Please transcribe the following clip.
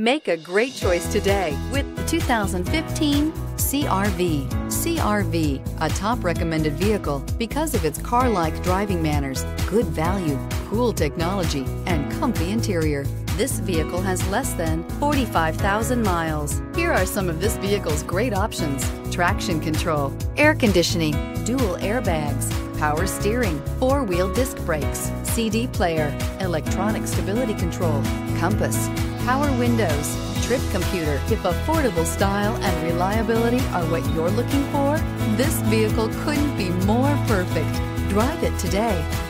Make a great choice today with the 2015 CRV. CRV, a top recommended vehicle because of its car like driving manners, good value, cool technology, and comfy interior. This vehicle has less than 45,000 miles. Here are some of this vehicle's great options traction control, air conditioning, dual airbags, power steering, four wheel disc brakes, CD player, electronic stability control, compass power windows, trip computer. If affordable style and reliability are what you're looking for, this vehicle couldn't be more perfect. Drive it today.